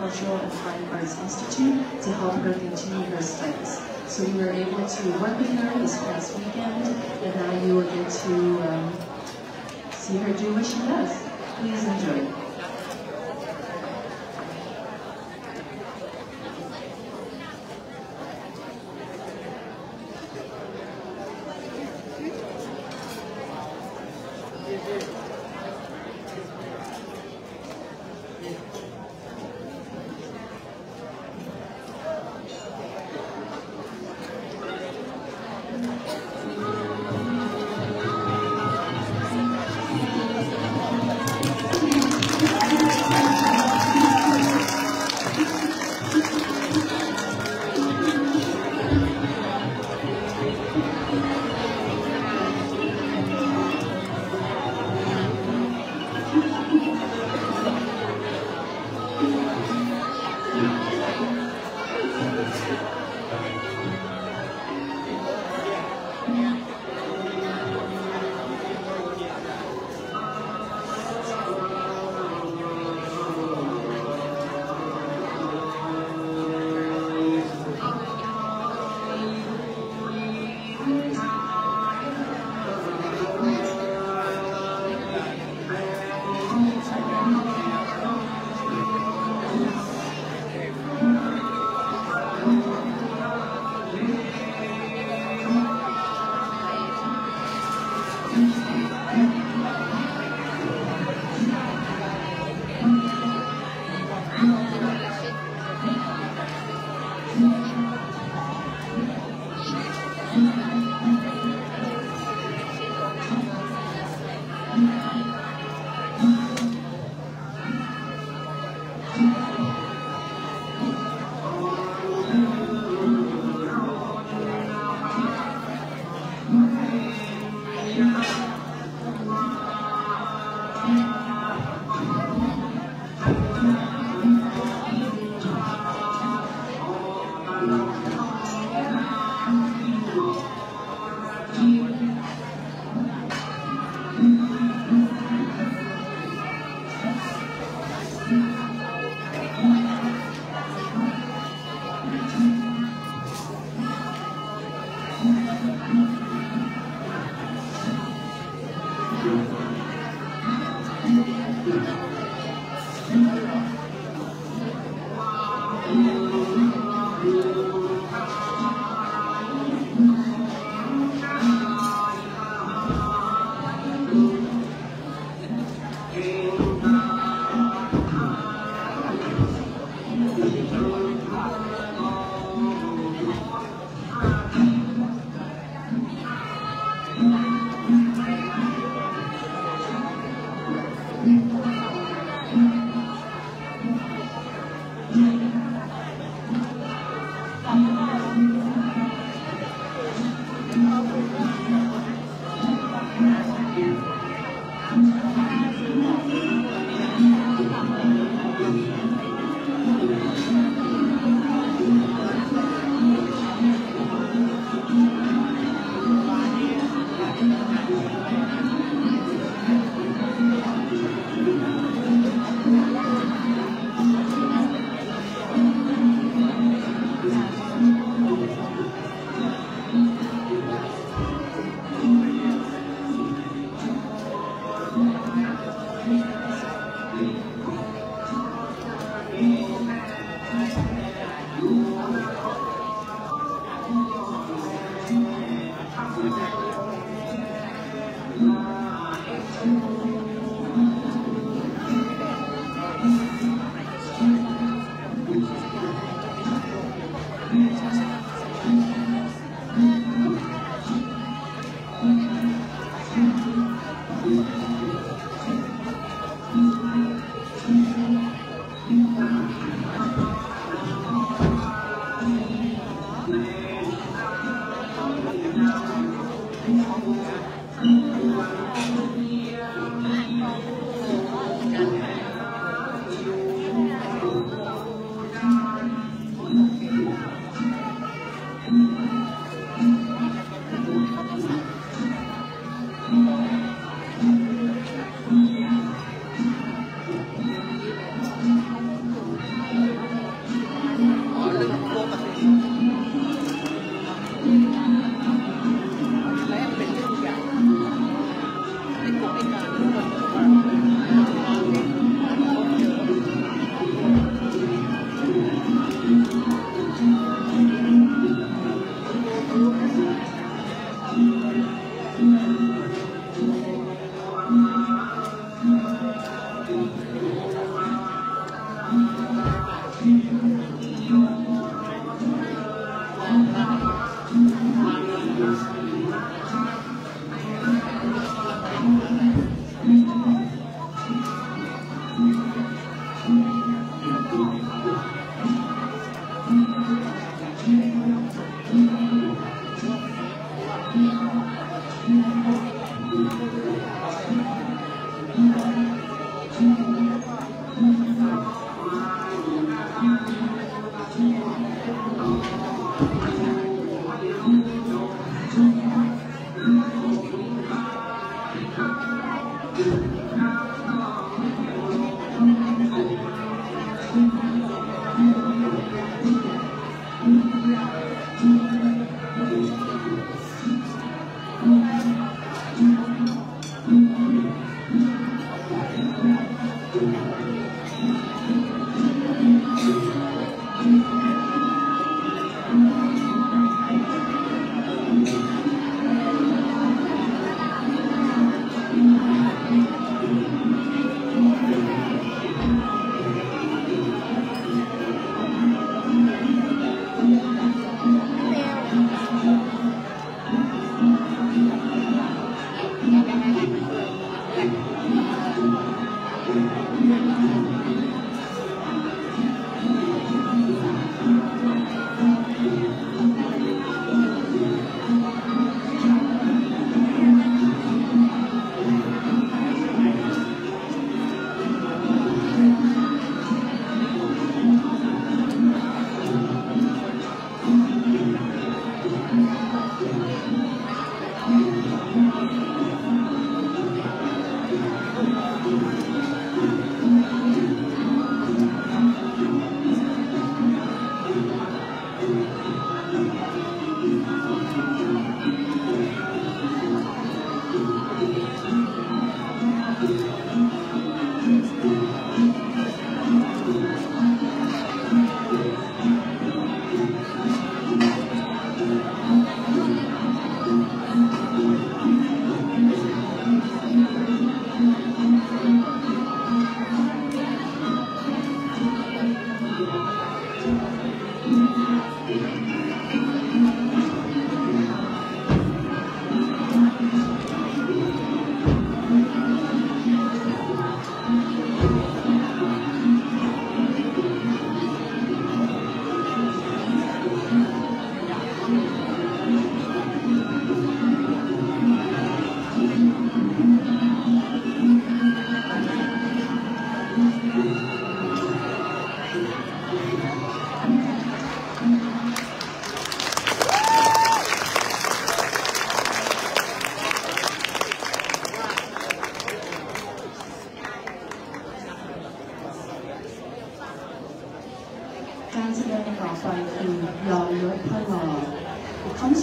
Cultural and Fine Arts Institute to help her continue her studies. So you were able to work with her this past weekend, and now you will get to um, see her do what she does. Please enjoy.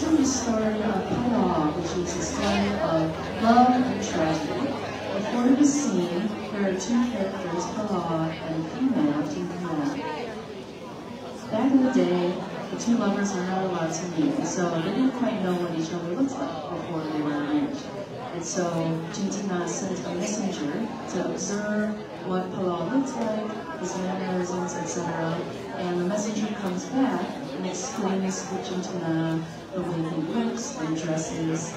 two story of poem, which is a story of love and tragedy. Before the scene, there are two characters, Pilar and female, Tinkamala. Back in the day, the two lovers were not allowed to meet, so they didn't quite know what each other looked like before they were married. And so Jintina sent a messenger to observe what Pilar looks like, his mannerisms, etc. And the messenger comes back and explains to Jintina the and dresses.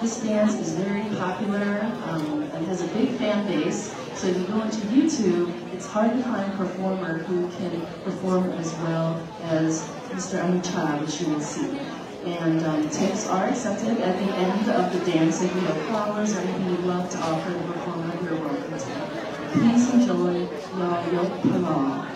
This dance is very popular um, and has a big fan base. So if you go into YouTube, it's hard to find a performer who can perform as well as Mr. Anucha, which you will see. And um, tips are accepted at the end of the dance. If you have flowers or anything you'd love to offer the performer, you're welcome to. Please enjoy your Yo Palau.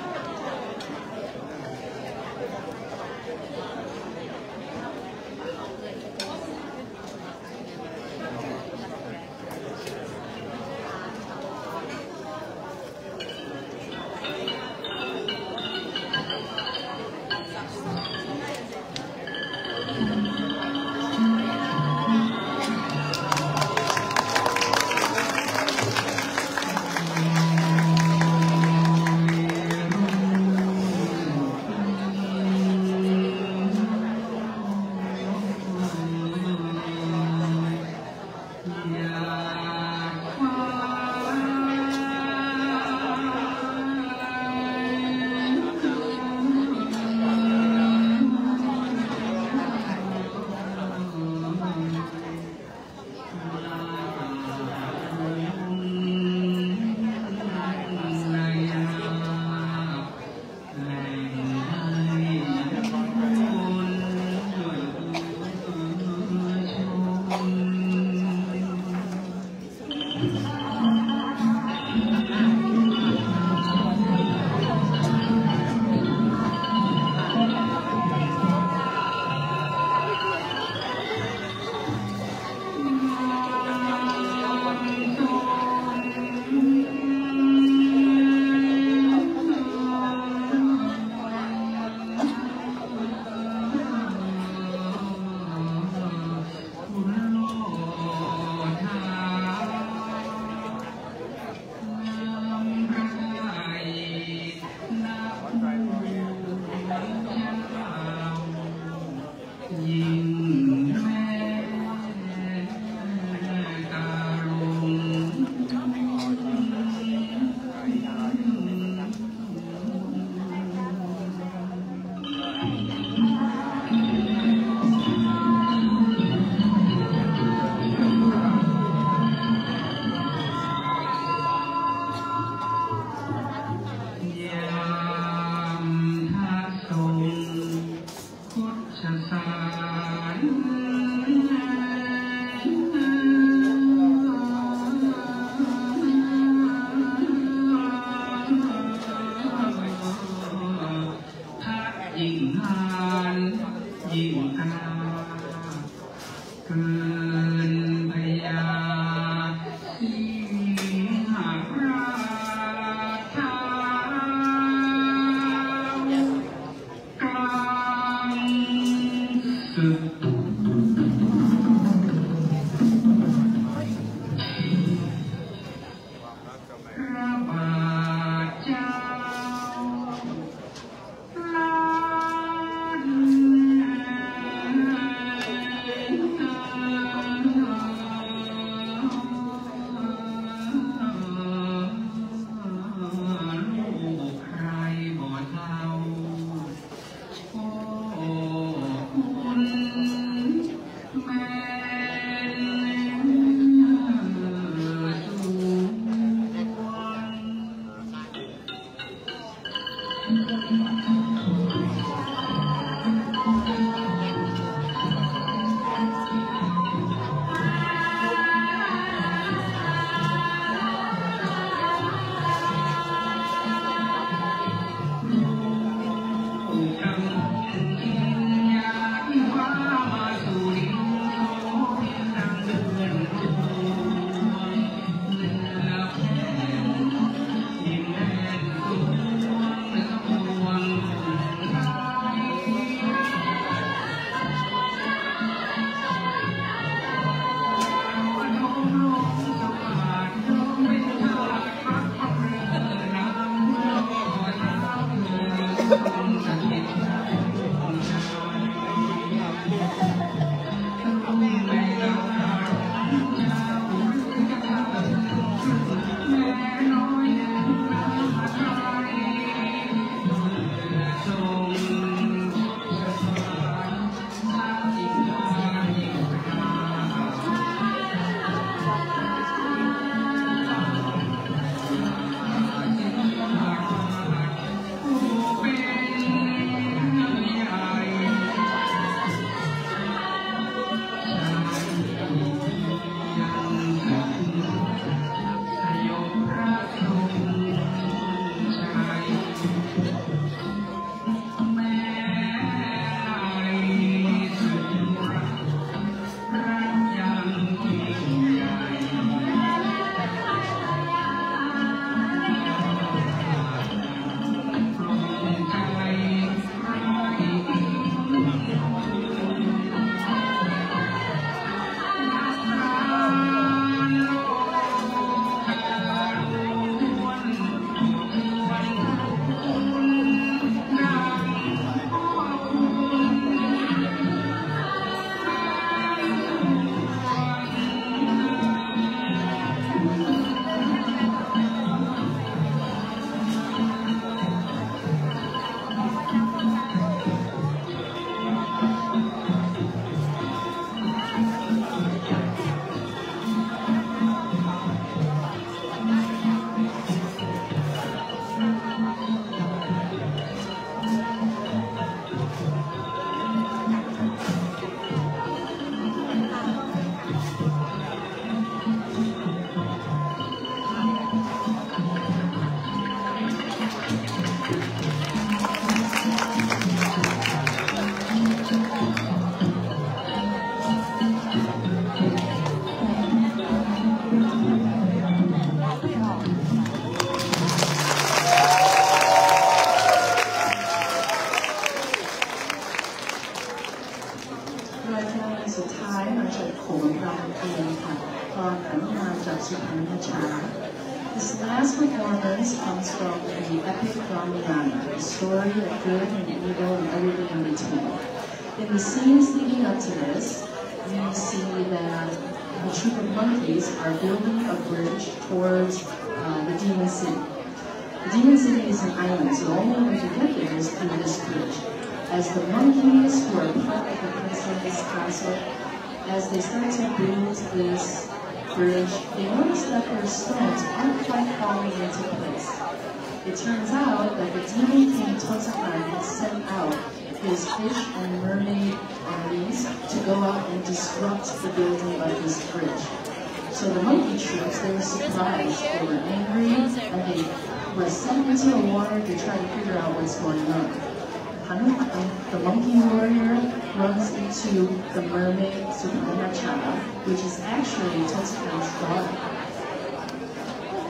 which is actually Tetsujin's daughter.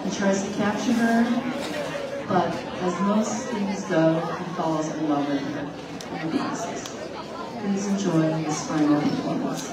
He tries to capture her, but as most things go, he falls in love with her in the process. Please enjoy this final performance.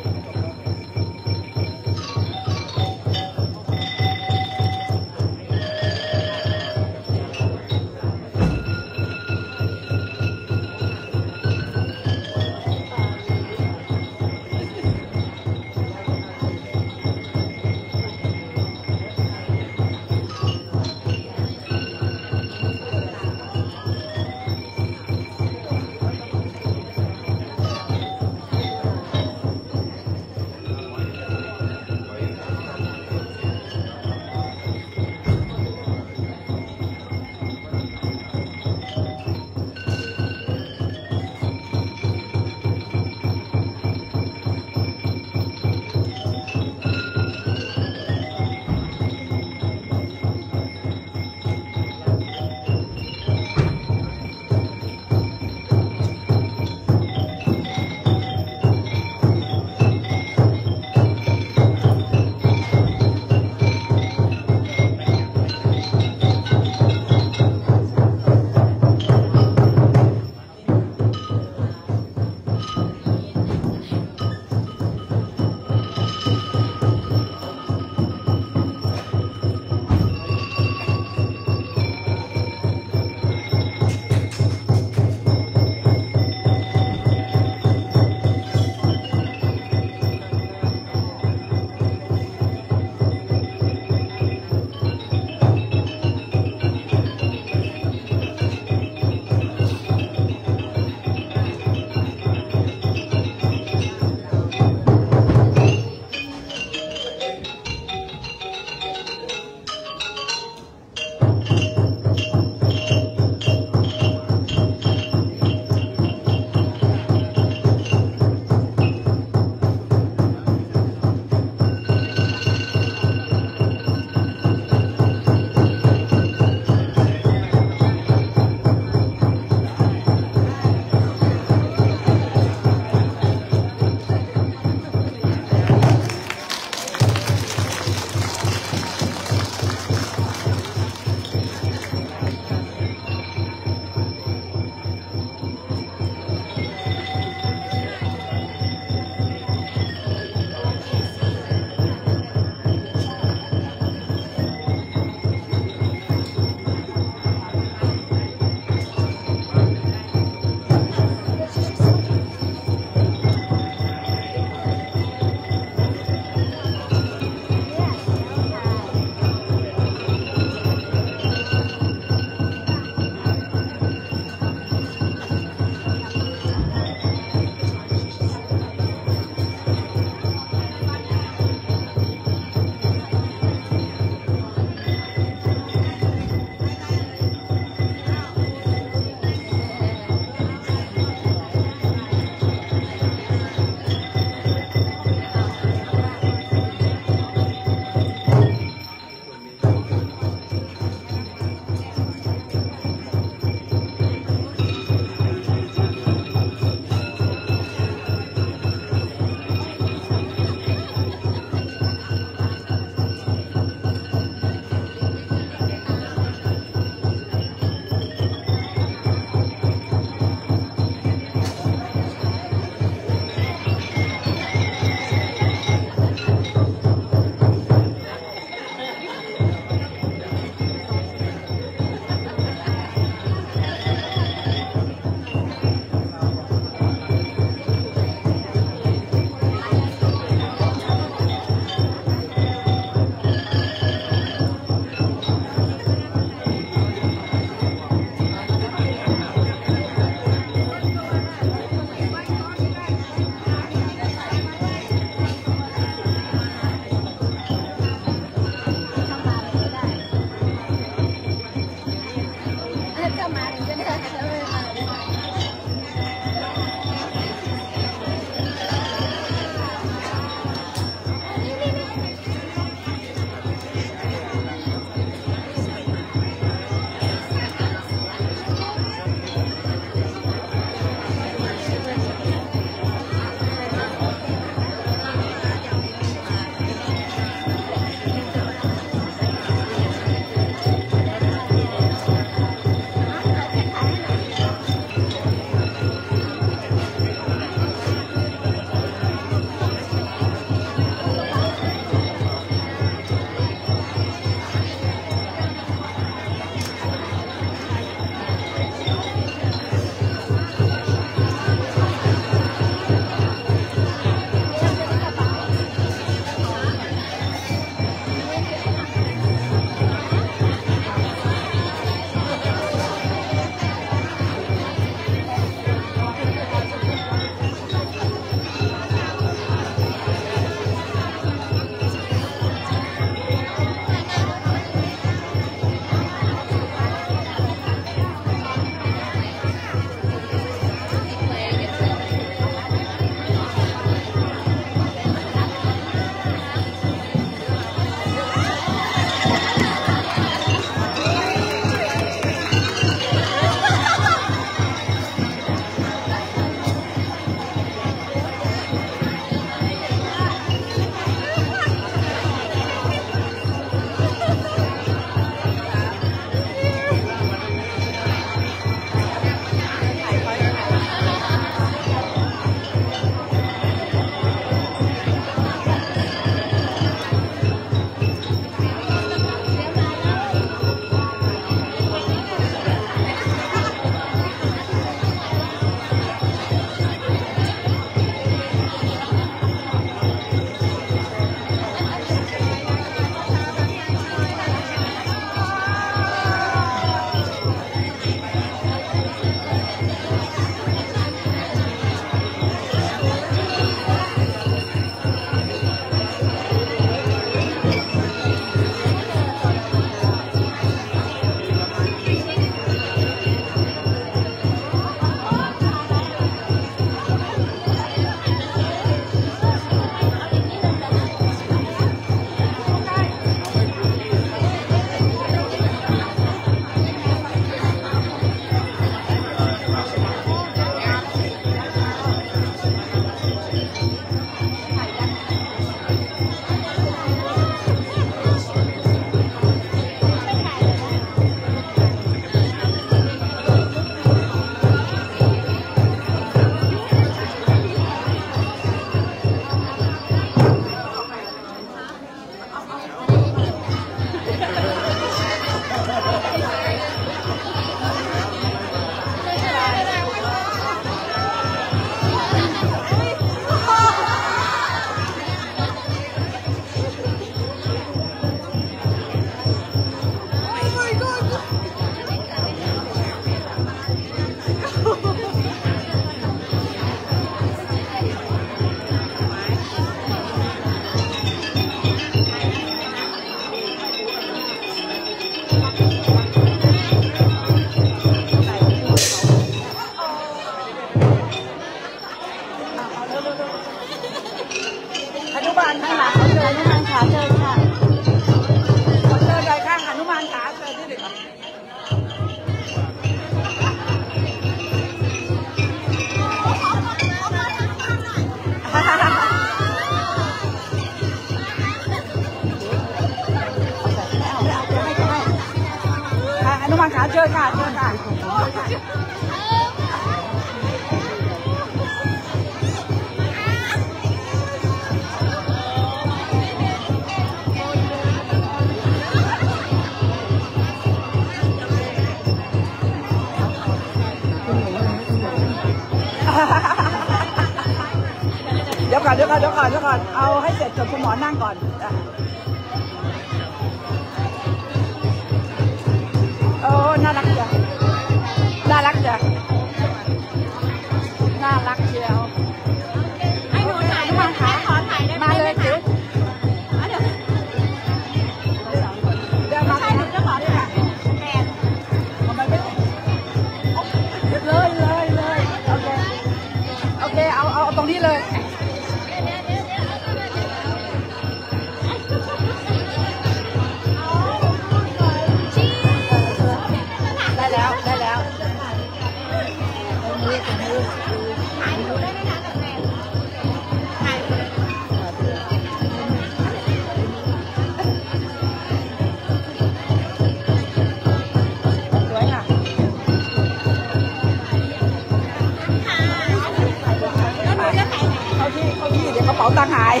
打海。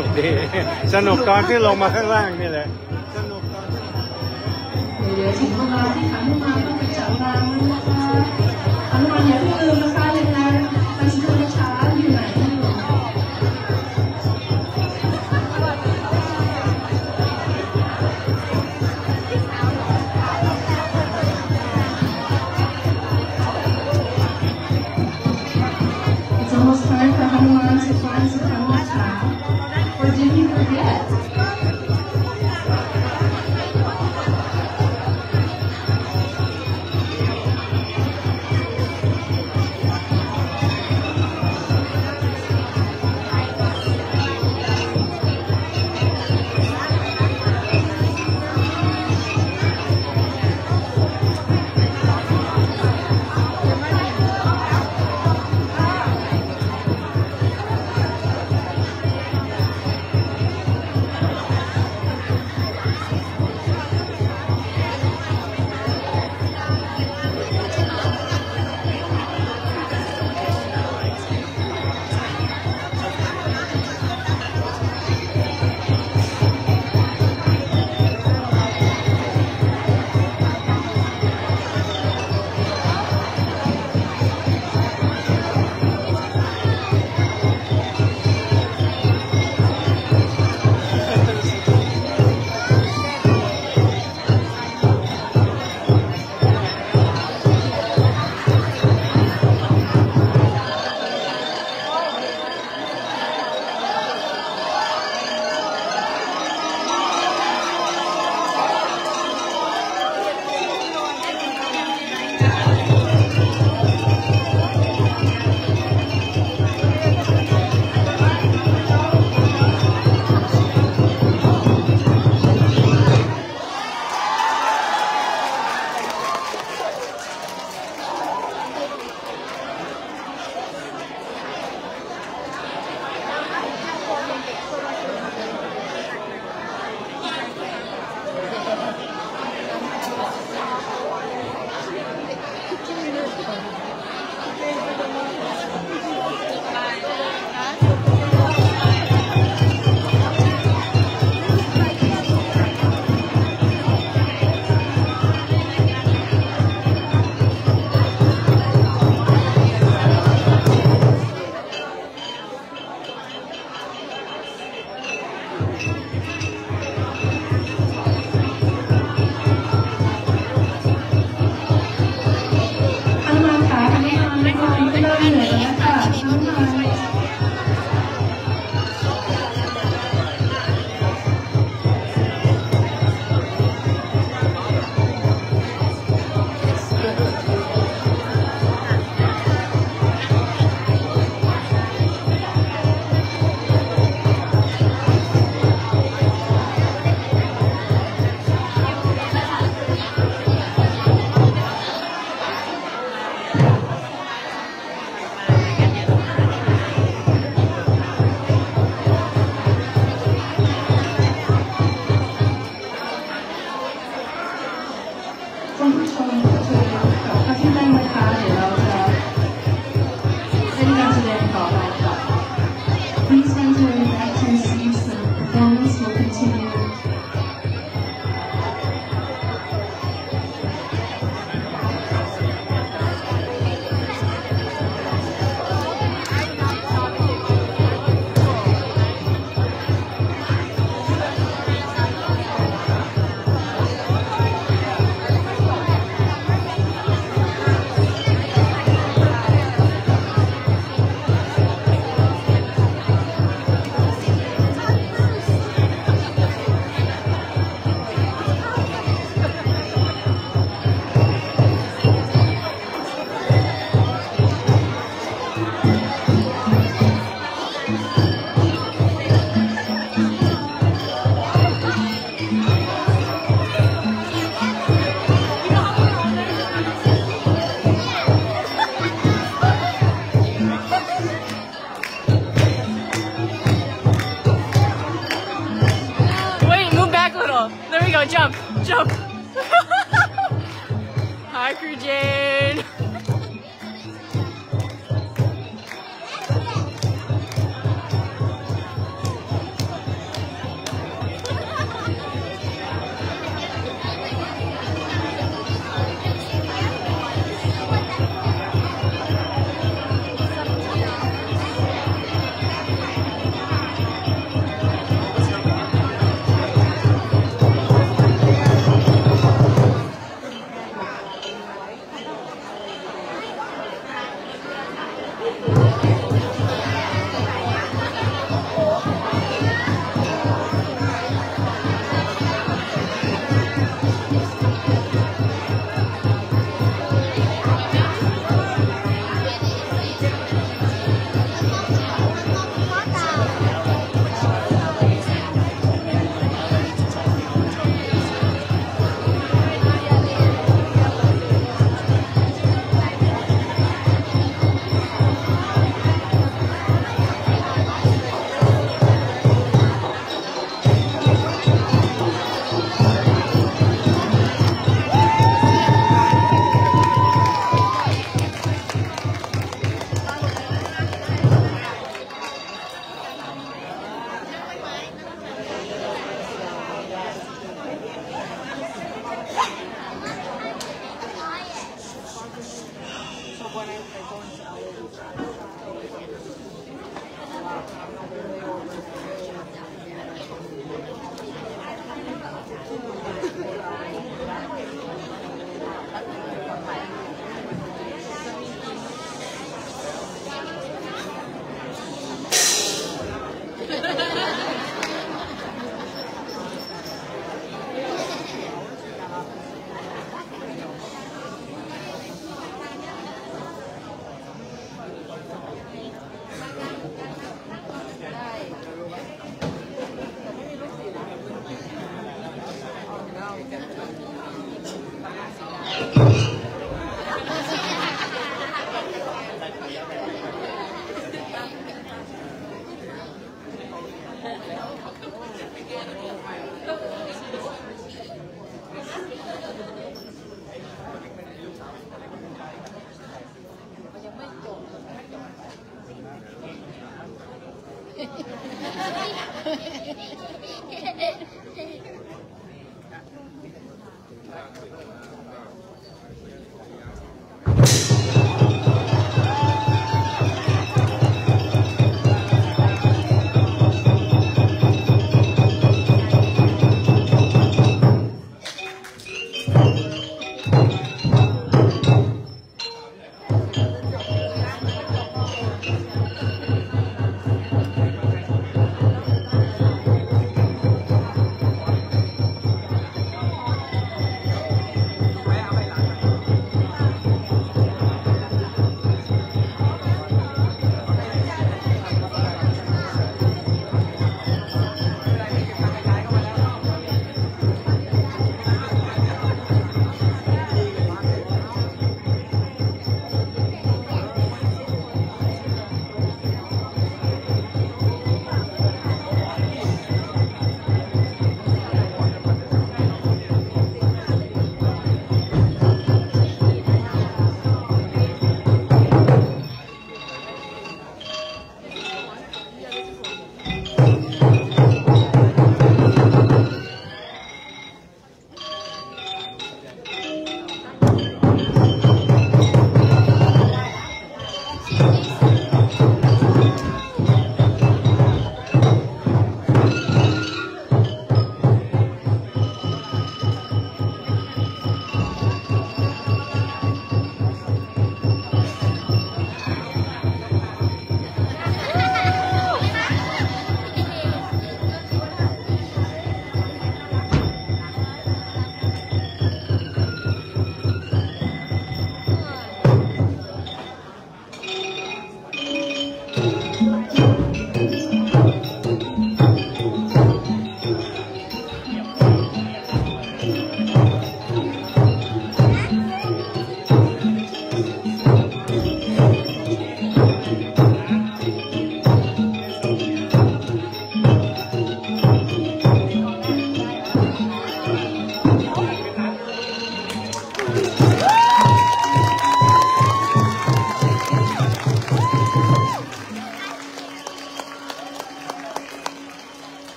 ุกดีสนุกตอนที่ลงมาข้างล่างนี่แหละ สนุกตอนเดี๋ยวถึงเวลาที่ขันมาต้องไปจับรางนะคะขันมาอย่าลืมนะคะ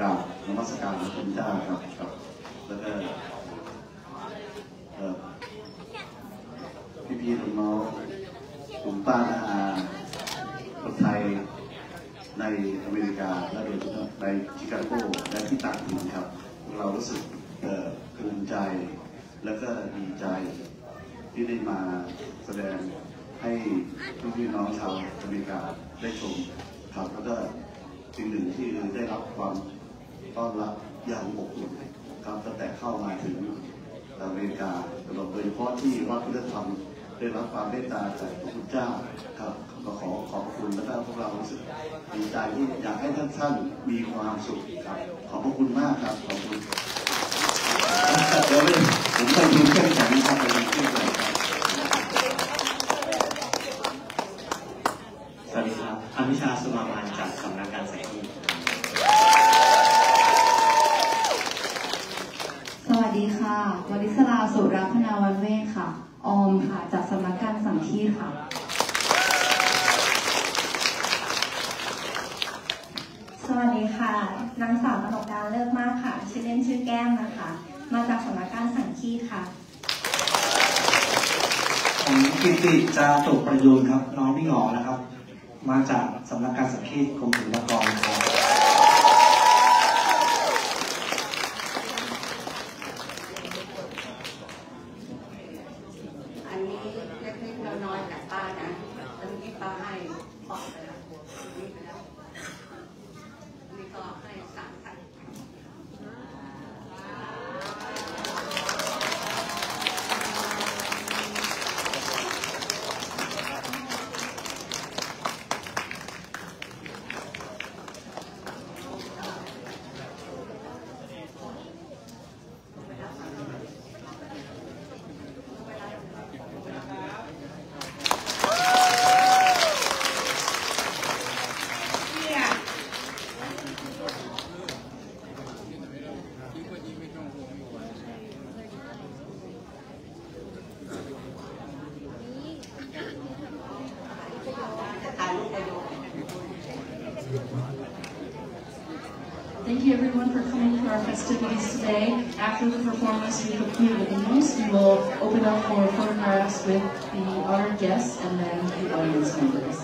กราบนมัสการพระพุณเจ้าครับครับแล้วก็พี่พี่น้องน้องกลุ่มป้าอาคนไทยในอเมริกาและโดยเฉพาะในชิคาโกและที่ต่างๆครับ เรารู้สึกเอภูมิใจ และก็ดีใจที่ได้มาแสดงให้พี่น้องชาวอเมริกาได้ชมครับแล้วก็สิ่งหนึ่งที่ได้รับความต้อนรับอย่างอบอุ่นครับตั้งแต่เข้ามาถึงอเมริกาโดยเฉพาะที่วัดพุทธธรรมได้รับความเมตตาจากพระพุทธเจ้าครับก็ขอขอบคุณและพวกเรารู้สึกดีใจที่อยากให้ท่านท่านมีความสุขครับขอบพระคุณมากครับ ขอบคุณเดี๋ยวผมจะยืนแค่ไหนครับกิติจาตุประยูนครับ น้องพี่หงอนะครับมาจากสำนักการสังเกตกรมศิลปากร today. After the performance, we conclude with the news. We will open up for photographs with the honored guests and then the audience members.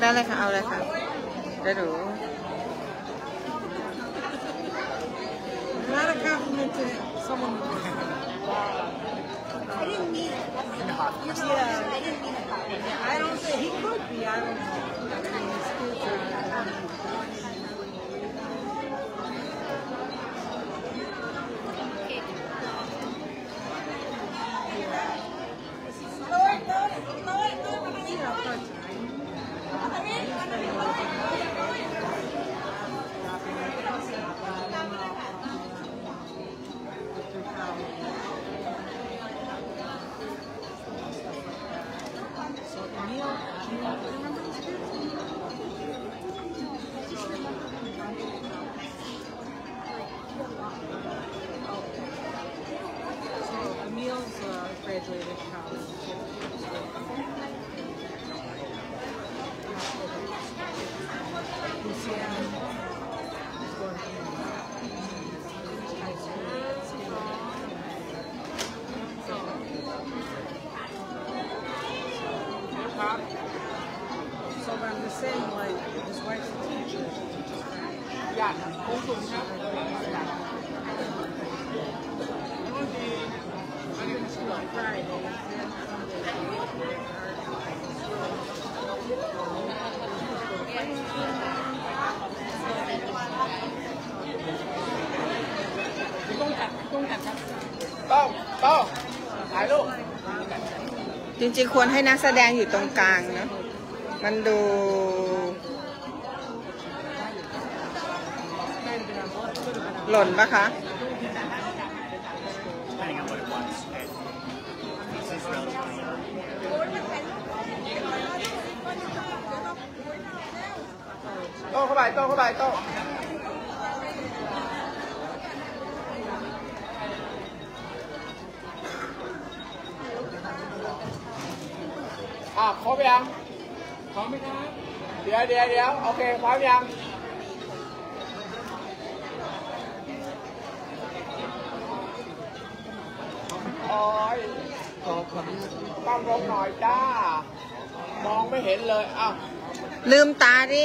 来，来看。จริงๆควรให้นักแสดงอยู่ตรงกลางนะ มันดู หล่นปะคะมยังโอ้ยต้องลงหน่อยจ้ามองไม่เห็นเลยอ้าวลืมตาดิ